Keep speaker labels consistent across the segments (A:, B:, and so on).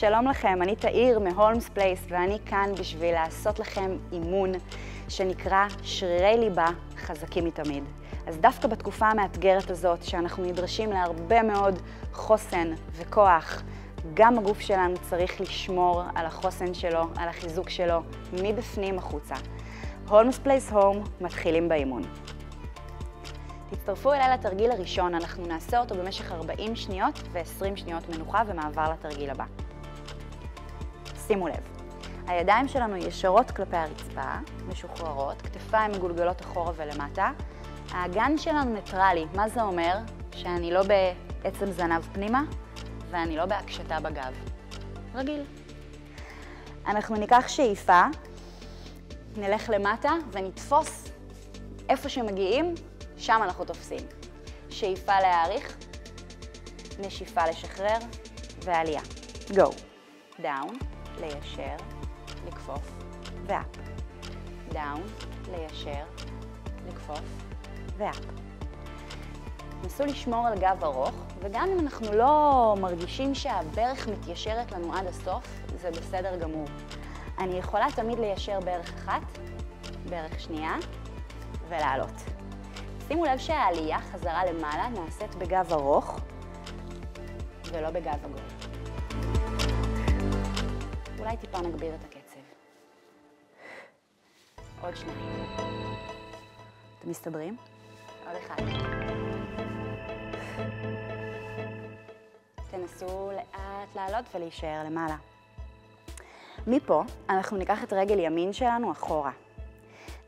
A: שלום לכם, אני תאיר מ Holmes Place ואני כאן בשביל לעשות לכם אימון שנקרא שרירי ליבה חזקים מתמיד. אז דווקא בתקופה המאתגרת הזאת, שאנחנו נדרשים להרבה מאוד חוסן וכוח, גם הגוף שלנו צריך לשמור על החוסן שלו, על החיזוק שלו, מבפנים החוצה. Holmes Place Home, מתחילים באימון. תצטרפו אליי לתרגיל הראשון, אנחנו נעשה אותו במשך 40 שניות ו-20 שניות מנוחה ומעבר לתרגיל הבא. שימו לב, הידיים שלנו ישרות כלפי הרצפה, משוחררות, כתפיים מגולגלות אחורה ולמטה. האגן שלנו ניטרלי, מה זה אומר? שאני לא בעצם זנב פנימה ואני לא בהקשתה בגב. רגיל. אנחנו ניקח שאיפה, נלך למטה ונתפוס איפה שמגיעים, שם אנחנו תופסים. שאיפה להאריך, נשיפה לשחרר ועלייה. Go. Down, ליישר, לכפוף ו up. Down, ליישר, לכפוף ו up. נסו לשמור על גב ארוך, וגם אם אנחנו לא מרגישים שהברך מתיישרת לנו עד הסוף, זה בסדר גמור. אני יכולה תמיד ליישר ברך אחת, ברך שנייה, ולעלות. שימו לב שהעלייה חזרה למעלה נעשית בגב ארוך ולא בגב עגול. אולי טיפה נגביר את הקצב. עוד שניים. אתם מסתדרים? עוד אחד. תנסו לאט לעלות ולהישאר למעלה. מפה אנחנו ניקח את רגל ימין שלנו אחורה.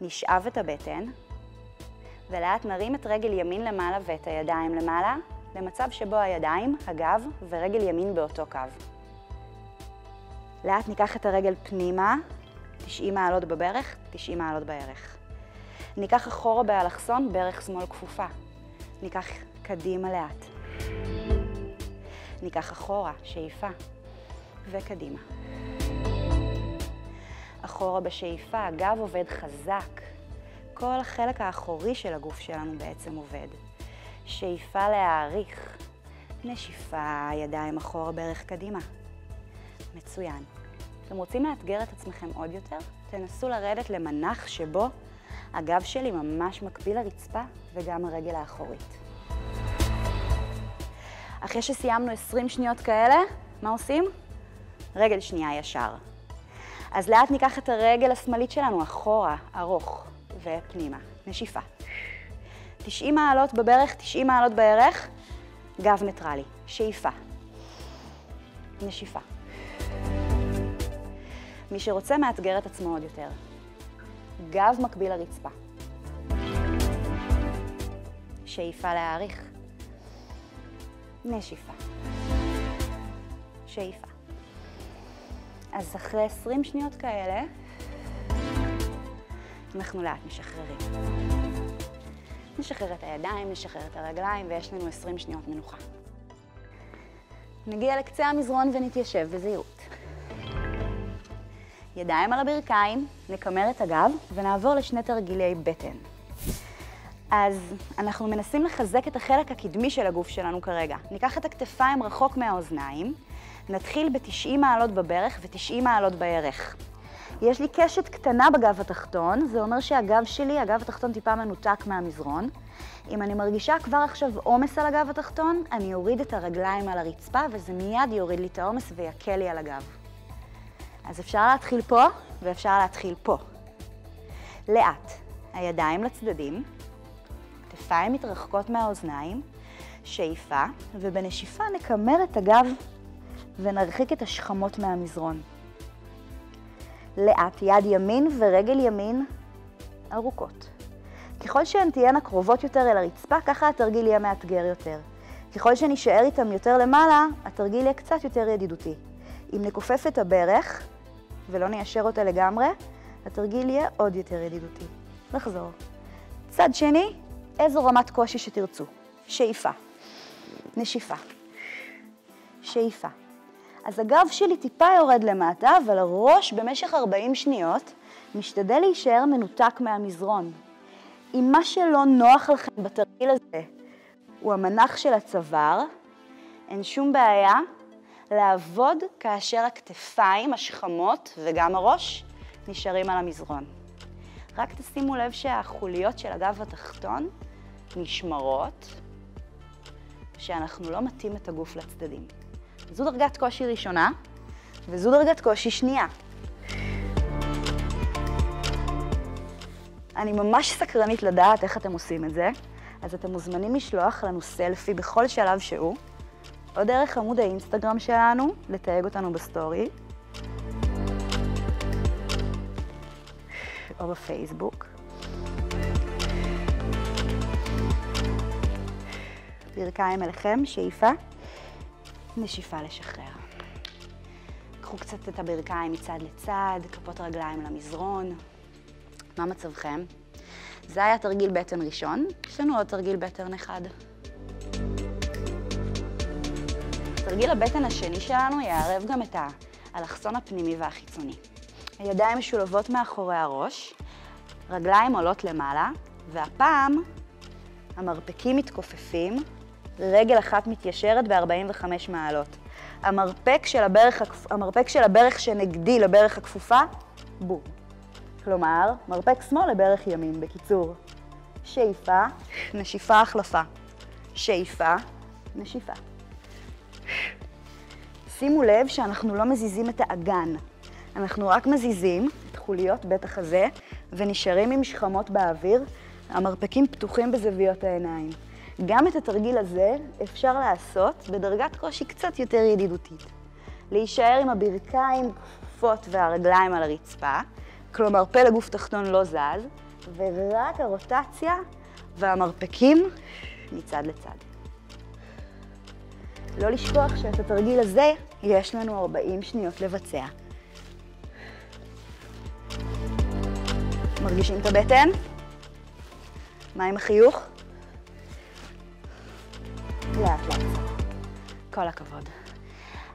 A: נשאב את הבטן, ולאט נרים את רגל ימין למעלה ואת הידיים למעלה, למצב שבו הידיים, הגב ורגל ימין באותו קו. לאט ניקח את הרגל פנימה, 90 מעלות בברך, 90 מעלות בירך. ניקח אחורה באלכסון, ברך שמאל כפופה. ניקח קדימה לאט. ניקח אחורה, שאיפה, וקדימה. אחורה בשאיפה, הגב עובד חזק. כל החלק האחורי של הגוף שלנו בעצם עובד. שאיפה להאריך. נשיפה, ידיים אחורה, ברך קדימה. מצוין. אתם רוצים לאתגר את עצמכם עוד יותר? תנסו לרדת למנח שבו הגב שלי ממש מקביל לרצפה וגם הרגל האחורית. אחרי שסיימנו 20 שניות כאלה, מה עושים? רגל שנייה ישר. אז לאט ניקח את הרגל השמאלית שלנו אחורה, ארוך, ופנימה. נשיפה. 90 מעלות בברך, 90 מעלות בירך, גב ניטרלי. שאיפה. נשיפה. מי שרוצה מאתגר את עצמו עוד יותר. גב מקביל לרצפה. שאיפה להאריך. נשיפה. שאיפה. אז אחרי 20 שניות כאלה, אנחנו לאט משחררים. נשחרר את הידיים, נשחרר את הרגליים, ויש לנו 20 שניות מנוחה. נגיע לקצה המזרון ונתיישב בזהירות. ידיים על הברכיים, נקמר את הגב, ונעבור לשני תרגילי בטן. אז אנחנו מנסים לחזק את החלק הקדמי של הגוף שלנו כרגע. ניקח את הכתפיים רחוק מהאוזניים, נתחיל ב-90 מעלות בברך ו-90 מעלות בירך. יש לי קשת קטנה בגב התחתון, זה אומר שהגב שלי, הגב התחתון טיפה מנותק מהמזרון. אם אני מרגישה כבר עכשיו עומס על הגב התחתון, אני אוריד את הרגליים על הרצפה, וזה מיד יוריד לי את העומס ויקל לי על הגב. אז אפשר להתחיל פה, ואפשר להתחיל פה. לאט, הידיים לצדדים, כתפיים מתרחקות מהאוזניים, שאיפה, ובנשיפה נקמר את הגב ונרחיק את השכמות מהמזרון. לאט, יד ימין ורגל ימין ארוכות. ככל שהן תהיינה קרובות יותר אל הרצפה, ככה התרגיל יהיה מאתגר יותר. ככל שנשאר איתם יותר למעלה, התרגיל יהיה קצת יותר ידידותי. אם נכופף את הברך ולא ניישר אותה לגמרי, התרגיל יהיה עוד יותר ידידותי. לחזור. צד שני, איזו רמת קושי שתרצו. שאיפה. נשיפה. שאיפה. אז הגב שלי טיפה יורד למטה, אבל הראש במשך 40 שניות משתדל להישאר מנותק מהמזרון. אם מה שלא נוח לכם בתרגיל הזה הוא המנח של הצוואר, אין שום בעיה, לעבוד כאשר הכתפיים, השכמות וגם הראש נשארים על המזרון. רק תשימו לב שהחוליות של הגב התחתון נשמרות, שאנחנו לא מטים את הגוף לצדדים. זו דרגת קושי ראשונה, וזו דרגת קושי שנייה. אני ממש סקרנית לדעת איך אתם עושים את זה, אז אתם מוזמנים לשלוח לנו סלפי בכל שלב שהוא, או דרך עמוד האינסטגרם שלנו, לתייג אותנו בסטורי, או בפייסבוק. ברכיים אליכם, שאיפה, נשיפה לשחרר. קחו קצת את הברכיים מצד לצד, כפות רגליים למזרון. מה מצבכם? זה היה תרגיל בטן ראשון, יש לנו עוד תרגיל בטן אחד. תרגיל הבטן השני שלנו יערב גם את האלכסון הפנימי והחיצוני. הידיים משולבות מאחורי הראש, רגליים עולות למעלה, והפעם המרפקים מתכופפים, רגל אחת מתיישרת ב-45 מעלות. המרפק של, הברך, המרפק של הברך שנגדי לברך הכפופה, בום. כלומר, מרפק שמאל לברך ימין, בקיצור. שאיפה, נשיפה, החלפה. שאיפה, נשיפה. שימו לב שאנחנו לא מזיזים את האגן, אנחנו רק מזיזים את חוליות בית החזה ונשארים עם שכמות באוויר, המרפקים פתוחים בזוויות העיניים. גם את התרגיל הזה אפשר לעשות בדרגת קושי קצת יותר ידידותית. להישאר עם הברכיים כפופות והרגליים על הרצפה, כלומר פה לגוף תחתון לא זז, ורק הרוטציה והמרפקים מצד לצד. לא לשכוח שאת התרגיל הזה יש לנו 40 שניות לבצע. מרגישים את הבטן? מה עם החיוך? לאט לאט. כל הכבוד.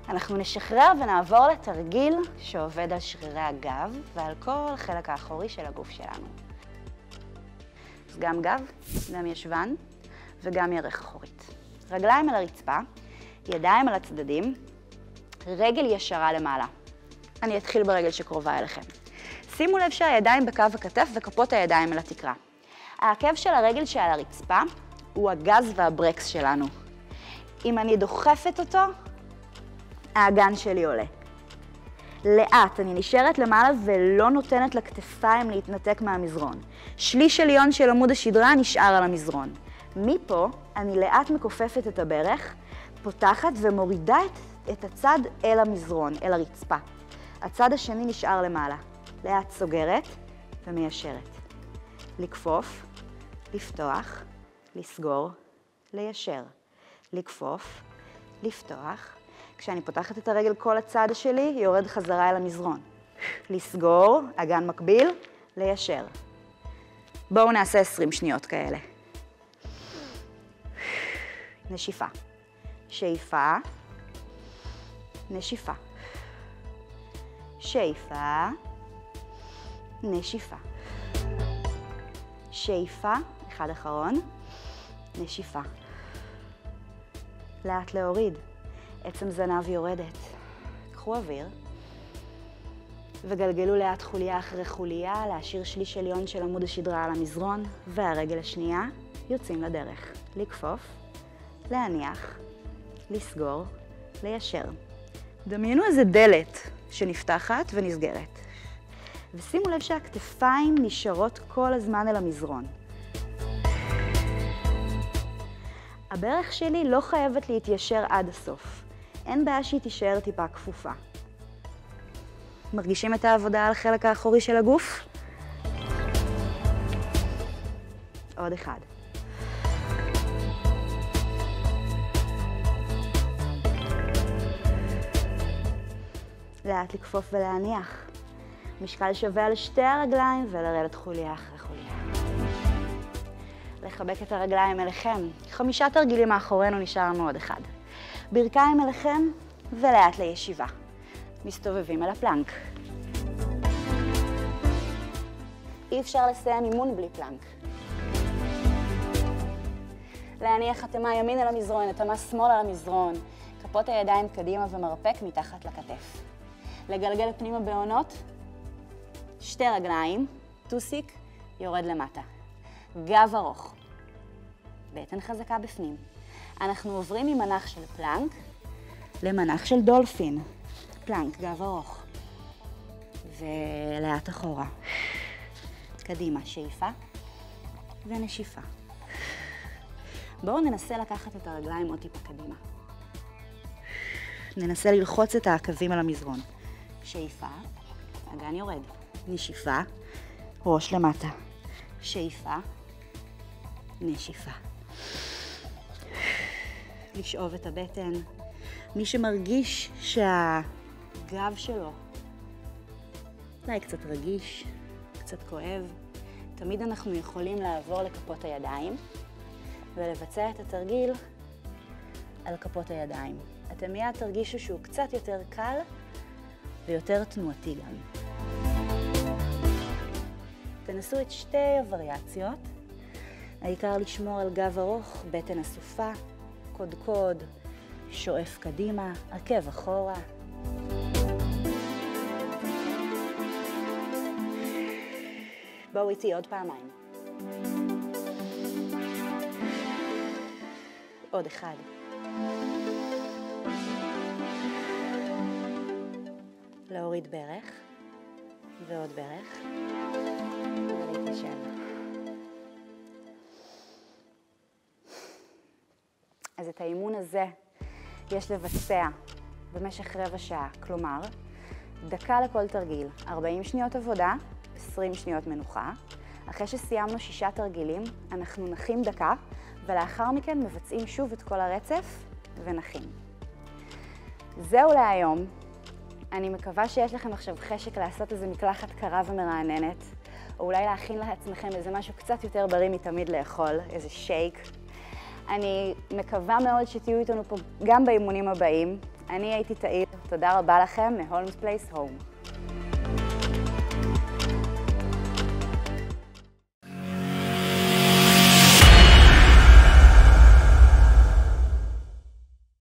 A: אנחנו נשחרר ונעבור לתרגיל שעובד על שרירי הגב ועל כל החלק האחורי של הגוף שלנו. אז גם גב, גם ישבן וגם ירך אחורית. רגליים על הרצפה, ידיים על הצדדים, רגל ישרה למעלה. אני אתחיל ברגל שקרובה אליכם. שימו לב שהידיים בקו הכתף וכפות הידיים אל התקרה. העקב של הרגל שעל הרצפה הוא הגז והברקס שלנו. אם אני דוחפת אותו, האגן שלי עולה. לאט, אני נשארת למעלה ולא נותנת לכתפיים להתנתק מהמזרון. שליש עליון של עמוד השדרה נשאר על המזרון. מפה אני לאט מכופפת את הברך, פותחת ומורידה את, את הצד אל המזרון, אל הרצפה. הצד השני נשאר למעלה. לאט סוגרת ומיישרת. לכפוף, לפתוח, לסגור, ליישר. לכפוף, לפתוח. כשאני פותחת את הרגל כל הצד שלי, יורד חזרה אל המזרון. לסגור, אגן מקביל, ליישר. בואו נעשה 20 שניות כאלה. נשיפה. שאיפה, נשיפה. שאיפה, נשיפה. שאיפה, אחד אחרון, נשיפה. לאט להוריד. עצם זנב יורדת. קחו אוויר, וגלגלו לאט חוליה אחרי חוליה, להשאיר שליש עליון של עמוד השדרה על המזרון, והרגל השנייה יוצאים לדרך. לכפוף, להניח, לסגור, ליישר. דמיינו איזה דלת שנפתחת ונסגרת. ושימו לב שהכתפיים נשארות כל הזמן אל המזרון. הברך שלי לא חייבת להתיישר עד הסוף. אין בעיה שהיא תישאר טיפה כפופה. מרגישים את העבודה על החלק האחורי של הגוף? עוד אחד. לאט לכפוף ולהניח. משקל שווה על שתי הרגליים ולרדת חוליה אחרי חוליה. לחבק את הרגליים אליכם. חמישה תרגילים מאחורינו נשאר לנו עוד אחד. ברכיים אליכם ולאט לישיבה. מסתובבים אל הפלנק. אי אפשר לסיים אימון בלי פלנק. להניח חתמה ימין על המזרון, חתמה שמאל על המזרון. כפות הידיים קדימה ומרפק מתחת לכתף. לגלגל פנימה בעונות, שתי רגליים, טוסיק, יורד למטה. גב ארוך, בטן חזקה בפנים. אנחנו עוברים ממנח של פלנק למנח של דולפין. פלנק, גב ארוך. ולאט אחורה. קדימה, שאיפה ונשיפה. בואו ננסה לקחת את הרגליים עוד טיפה קדימה. ננסה ללחוץ את העקבים על המזרון. שאיפה, אגן יורד. נשיפה, ראש למטה. שאיפה, נשיפה. לשאוב את הבטן. מי שמרגיש שהגב שלו אולי קצת רגיש, קצת כואב, תמיד אנחנו יכולים לעבור לכפות הידיים ולבצע את התרגיל על כפות הידיים. אתם מיד תרגישו שהוא קצת יותר קל ויותר תנועתי גם. תנסו את שתי הווריאציות. העיקר לשמור על גב ארוך, בטן אסופה, קודקוד, שואף קדימה, עקב אחורה. בואו איתי עוד פעמיים. עוד אחד. להוריד ברך, ועוד ברך, ולהתיישב. אז את האימון הזה יש לבצע במשך רבע שעה, כלומר, דקה לכל תרגיל, 40 שניות עבודה, 20 שניות מנוחה. אחרי שסיימנו שישה תרגילים, אנחנו נחים דקה, ולאחר מכן מבצעים שוב את כל הרצף ונחים. זהו להיום. אני מקווה שיש לכם עכשיו חשק לעשות איזה מקלחת קרה ומרעננת, או אולי להכין לעצמכם איזה משהו קצת יותר בריא מתמיד לאכול, איזה שייק. אני מקווה מאוד שתהיו איתנו פה גם באימונים הבאים. אני הייתי תהיל, תודה רבה לכם מ-Holmes Place Home.